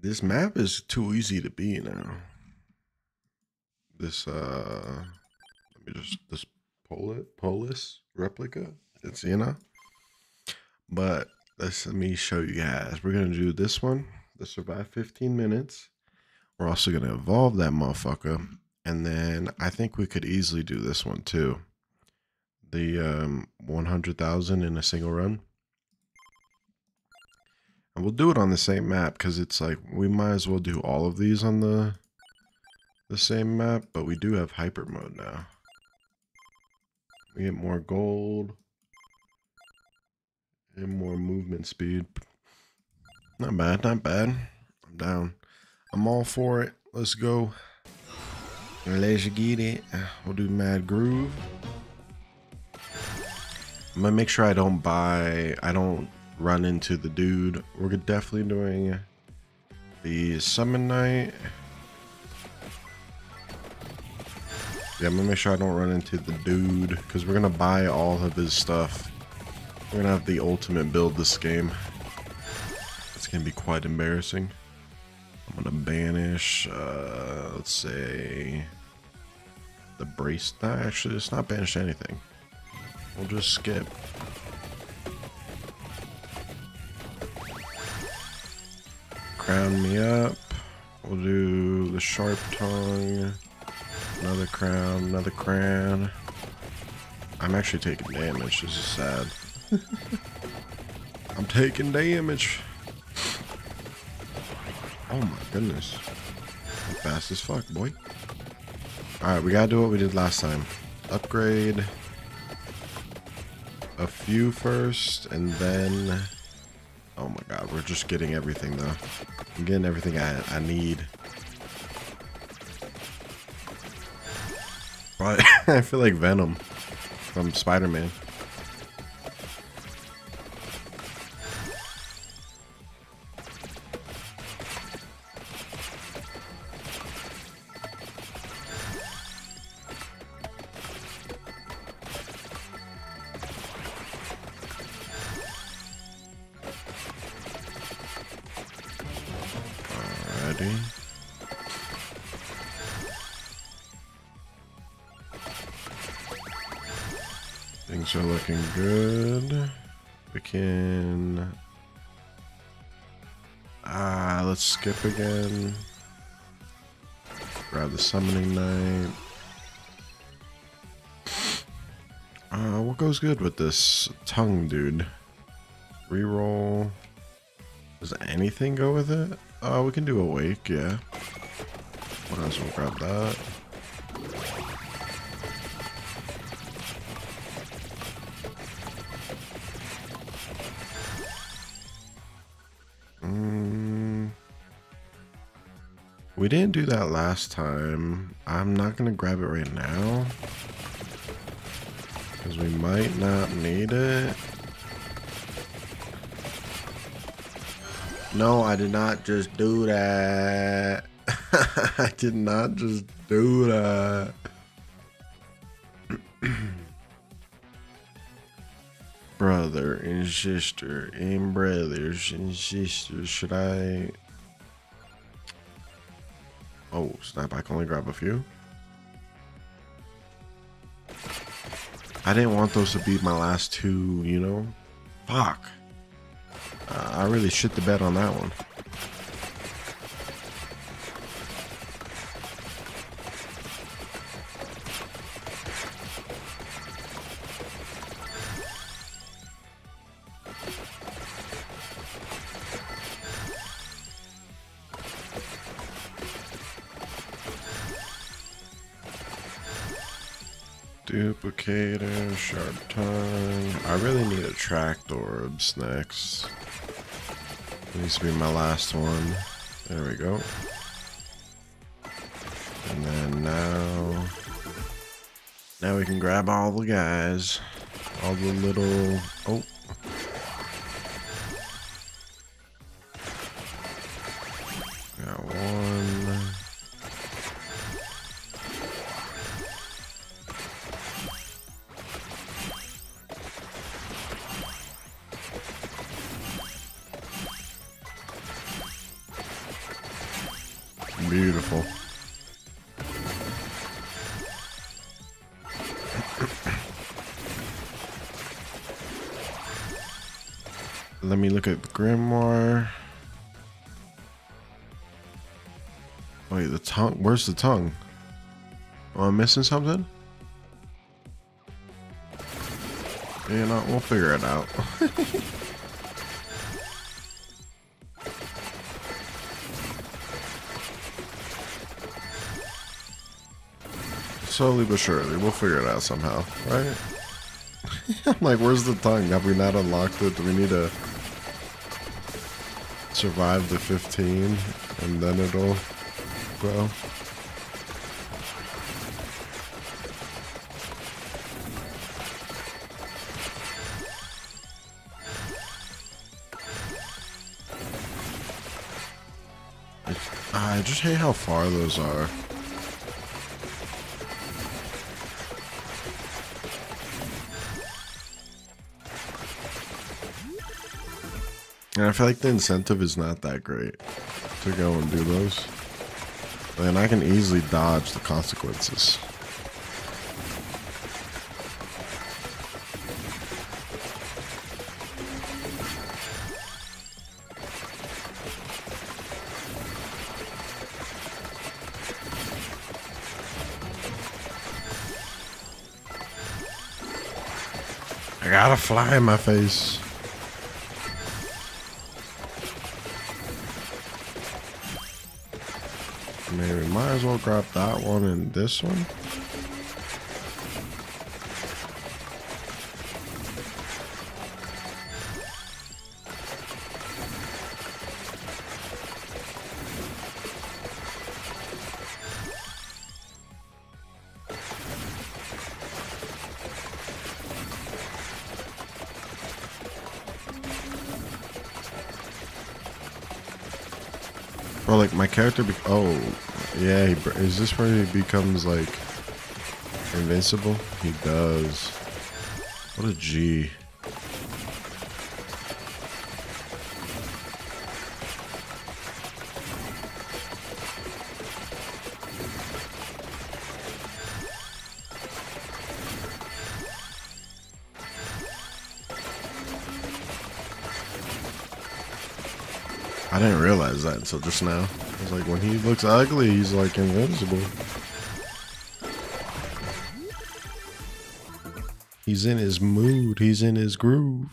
This map is too easy to be now. This uh let me just this Polus Polus replica. It's you know. But let's let me show you guys. We're gonna do this one, the survive 15 minutes. We're also gonna evolve that motherfucker. And then I think we could easily do this one too. The um 100,000 in a single run. And we'll do it on the same map because it's like we might as well do all of these on the the same map, but we do have hyper mode now. We get more gold and more movement speed. Not bad, not bad. I'm down. I'm all for it. Let's go. Let's get it. We'll do Mad Groove. I'm gonna make sure I don't buy, I don't run into the dude. We're definitely doing the Summon Night. Yeah, I'm gonna make sure I don't run into the dude because we're gonna buy all of his stuff. We're gonna have the ultimate build this game. It's gonna be quite embarrassing. I'm gonna banish, uh, let's say, the brace. No, actually, it's not banish anything. We'll just skip. Crown me up. We'll do the sharp tongue. Another crown, another crown. I'm actually taking damage. This is sad. I'm taking damage. Oh my goodness. Fast as fuck, boy. Alright, we gotta do what we did last time. Upgrade a few first, and then... Oh my god, we're just getting everything though. I'm getting everything I, I need. But I feel like Venom from Spider-Man. Things are looking good. We can... Ah, let's skip again. Grab the summoning knight. Uh, what goes good with this tongue, dude? Reroll. Does anything go with it? Uh, we can do awake, yeah. What else? We'll grab that. Mm. We didn't do that last time. I'm not gonna grab it right now. Because we might not need it. No, I did not just do that. I did not just do that. Brother and sister and brothers and sisters, should I... Oh, snap, I can only grab a few? I didn't want those to be my last two, you know? Fuck. I really shit the bed on that one. Duplicator, sharp tongue. I really need a tracked orbs next. Needs to be my last one. There we go. And then now... Now we can grab all the guys. All the little... Oh. Let me look at the grimoire. Wait, the tongue? Where's the tongue? Am I missing something? You know, we'll figure it out. Slowly but surely, we'll figure it out somehow, right? I'm like, where's the tongue? Have we not unlocked it? Do we need to survive the 15 and then it'll grow? I just hate how far those are. I feel like the incentive is not that great to go and do those. And I can easily dodge the consequences. I got a fly in my face. Grab that one and this one. Or like my character oh yeah he, is this where he becomes like invincible? He does. What a G until just now. I was like, when he looks ugly, he's like invincible. He's in his mood. He's in his groove.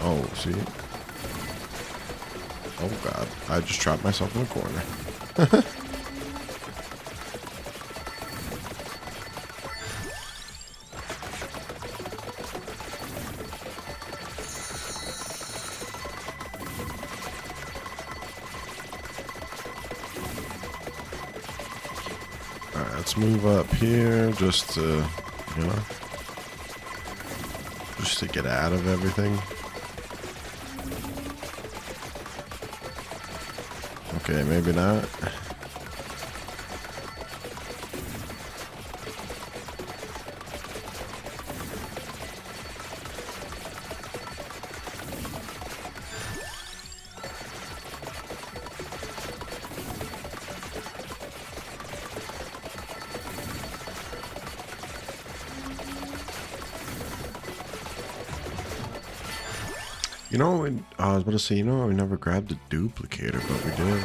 Oh, see? Oh, God. I just trapped myself in a corner. here just to, you know, just to get out of everything. Okay, maybe not. You know, I was about to say, you know, we never grabbed a duplicator, but we did.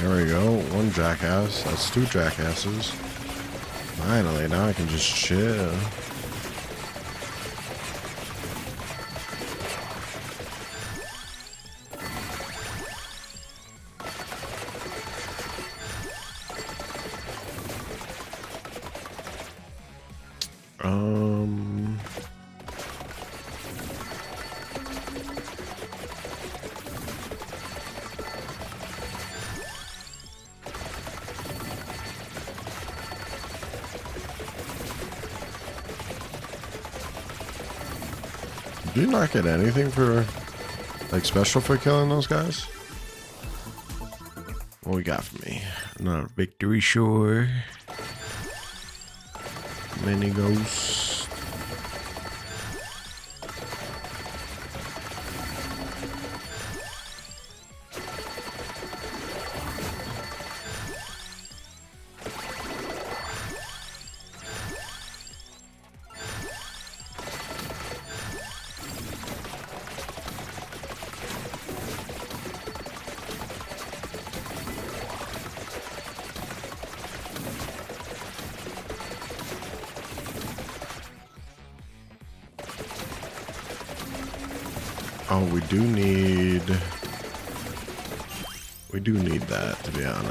There we go. One jackass. That's two jackasses. Finally, now I can just chill. Get anything for, like, special for killing those guys? What we got for me? Another Victory Sword. Mini ghosts.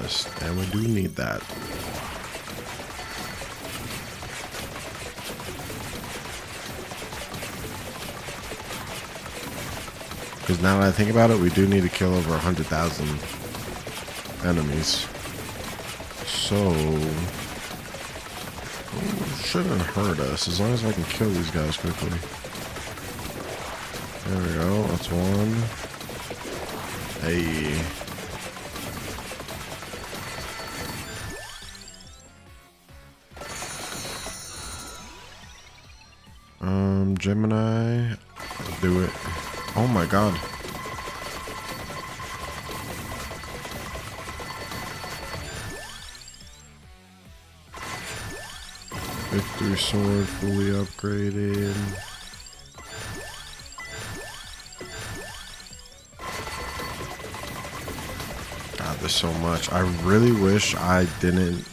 Honest. And we do need that. Because now that I think about it, we do need to kill over 100,000 enemies. So... Shouldn't hurt us, as long as I can kill these guys quickly. There we go. That's one. Hey. Gemini. Do it. Oh my god. Victory sword fully upgraded. God, there's so much. I really wish I didn't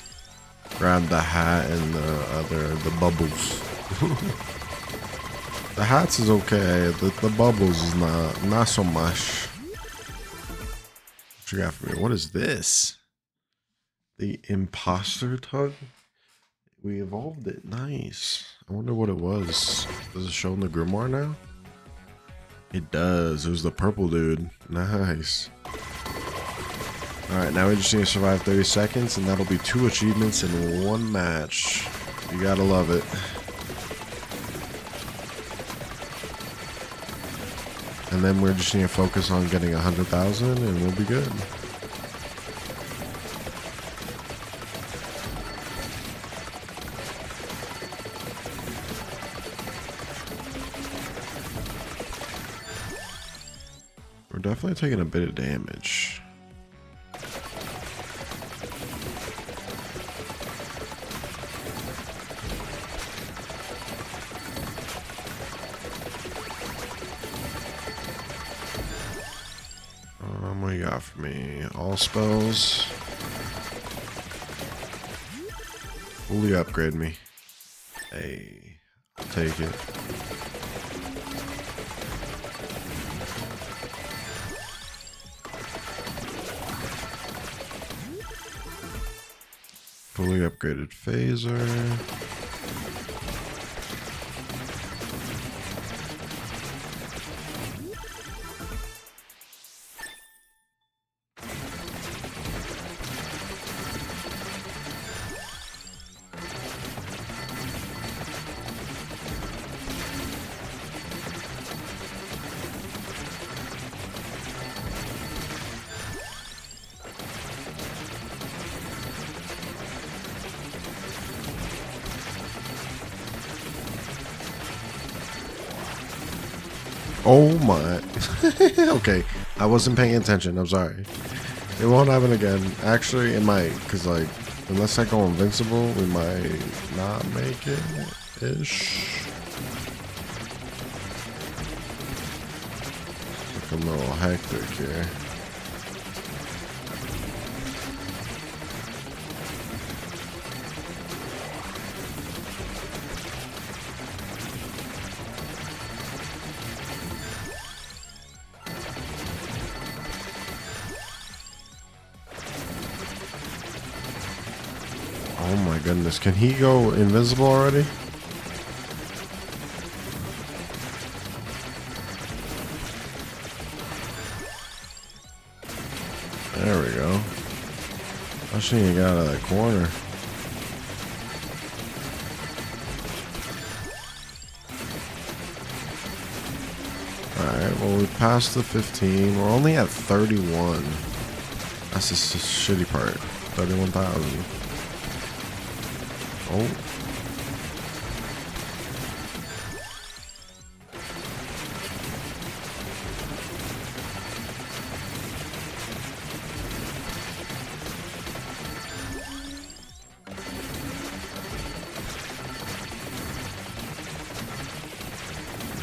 grab the hat and the other, the bubbles. the hats is okay. The, the bubbles is not, not so much. What you got for me? What is this? The imposter tug? We evolved it. Nice. I wonder what it was. Does it show in the grimoire now? It does. It was the purple dude. Nice. Alright, now we just need to survive 30 seconds, and that'll be two achievements in one match. You gotta love it. And then we're just to focus on getting 100,000, and we'll be good. We're definitely taking a bit of damage. All spells. Fully upgrade me. Hey, I'll take it. Fully upgraded phaser. Wasn't paying attention. I'm sorry. It won't happen again. Actually, it might, because, like, unless I go invincible, we might not make it ish. Like a little hectic here. Oh my goodness. Can he go invisible already? There we go. I should he got out of that corner. Alright, well we passed the 15. We're only at 31. That's the shitty part. 31,000. Oh.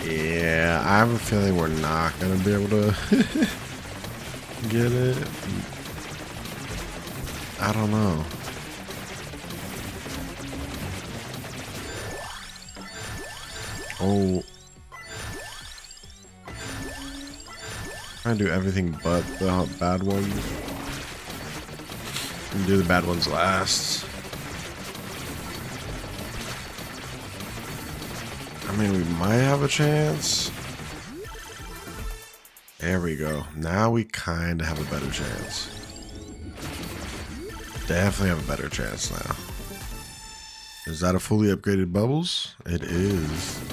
Yeah, I have a feeling we're not going to be able to get it. I don't know. Oh. To do everything but the bad ones. And do the bad ones last. I mean, we might have a chance. There we go. Now we kind of have a better chance. Definitely have a better chance now. Is that a fully upgraded Bubbles? It is.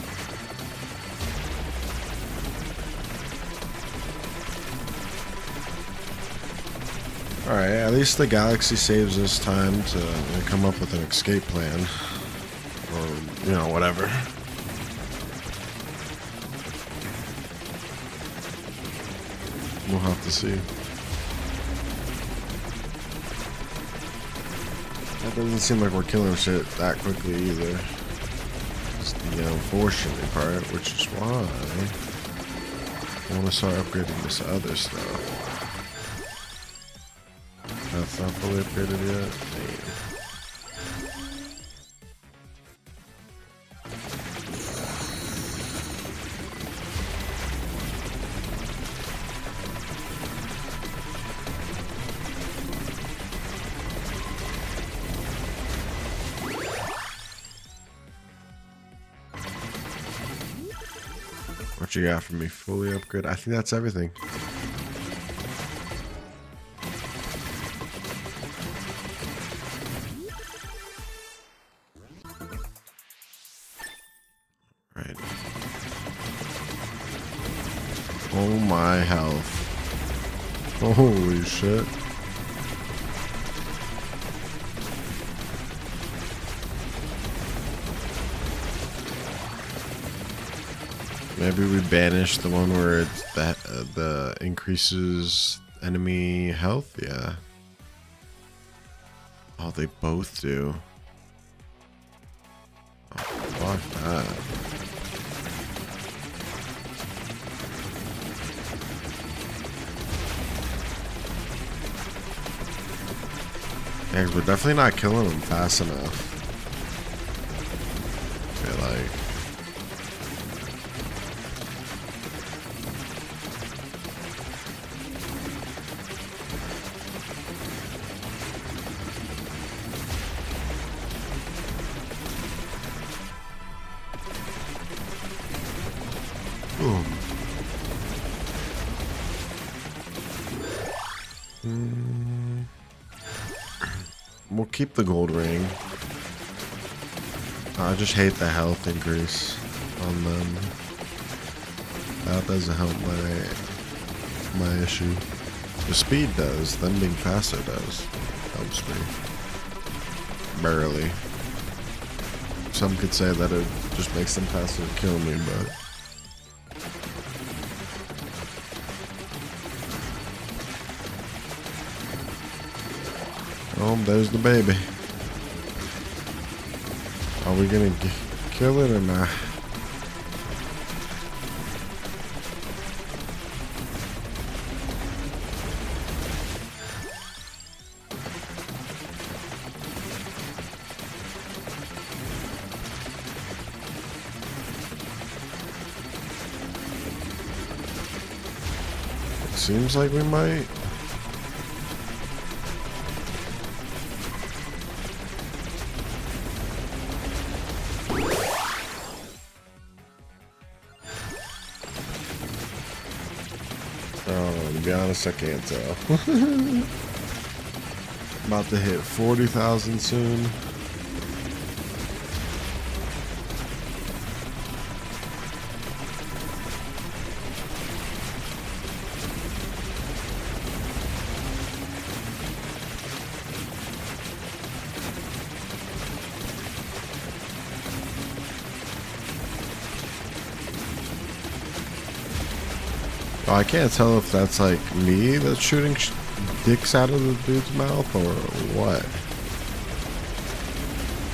Alright, at least the galaxy saves us time to come up with an escape plan. Or, you know, whatever. We'll have to see. That doesn't seem like we're killing shit that quickly either. It's the unfortunate part, which is why I want to start upgrading this other stuff. That's not fully upgraded yet. What you got for me? Fully upgrade? I think that's everything. My health. Holy shit. Maybe we banish the one where it's that uh, the increases enemy health. Yeah. Oh, they both do. We're definitely not killing them fast enough. The gold ring. I just hate the health increase on them. That doesn't help my my issue. The speed does, them being faster does. Helps me. Barely. Some could say that it just makes them faster to kill me, but There's the baby. Are we gonna kill it or not? Seems like we might. Honest, I can't tell. About to hit 40,000 soon. I can't tell if that's like me that's shooting sh dicks out of the dude's mouth or what.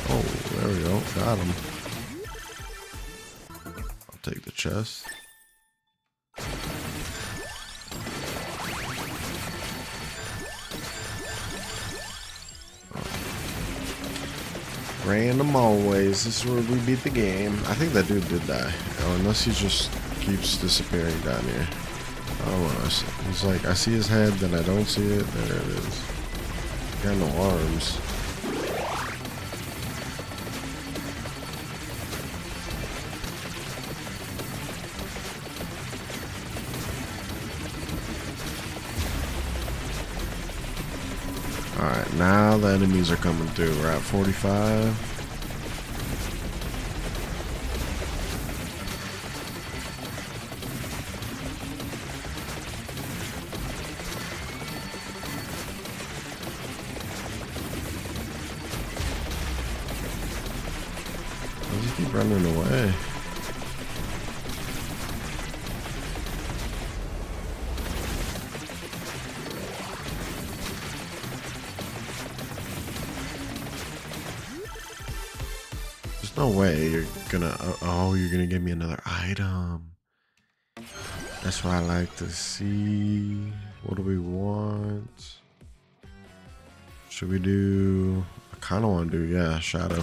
Oh, there we go. Got him. I'll take the chest. Random always. This is where we beat the game. I think that dude did die. Oh, unless he just keeps disappearing down here. Oh, I don't. He's like, I see his head, then I don't see it. There it is. Got no arms. Alright, now the enemies are coming through. We're at 45. Gonna give me another item. That's what I like to see. What do we want? Should we do? I kind of want to do yeah, shadow.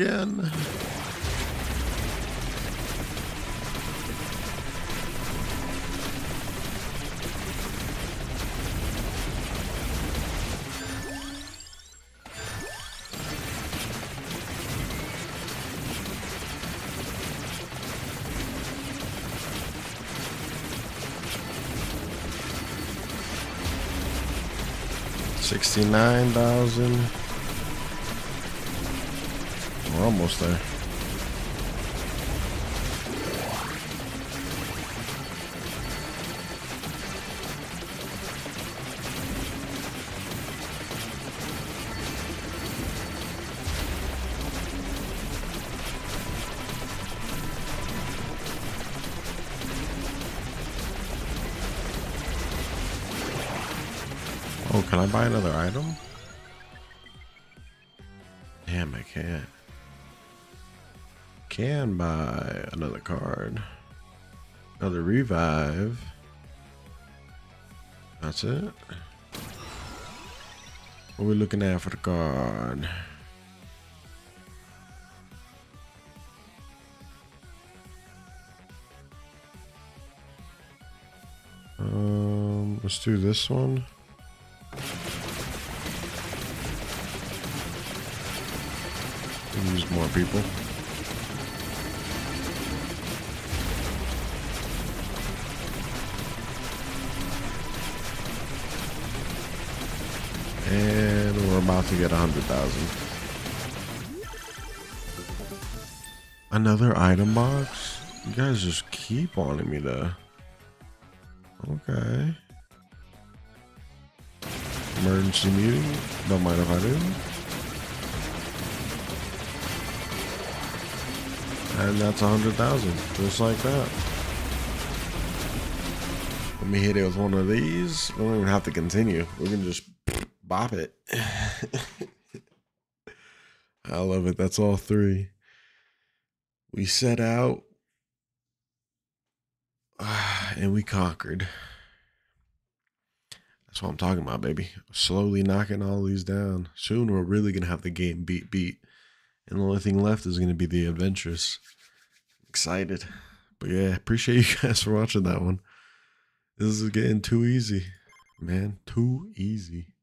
Again. Sixty-nine thousand. Almost there. Oh, can I buy another item? Can buy another card. Another revive. That's it. What are we looking at for the card? Um, let's do this one. Use more people. And we're about to get a hundred thousand. Another item box? You guys just keep wanting me to. Okay. Emergency meeting. Don't mind if I do. And that's a hundred thousand, just like that. Let me hit it with one of these. We don't even have to continue. We can just bop it. I love it. That's all three. We set out and we conquered. That's what I'm talking about, baby. Slowly knocking all these down. Soon we're really gonna have the game beat beat. And the only thing left is gonna be the adventurous. Excited. But yeah, appreciate you guys for watching that one. This is getting too easy. Man, too easy.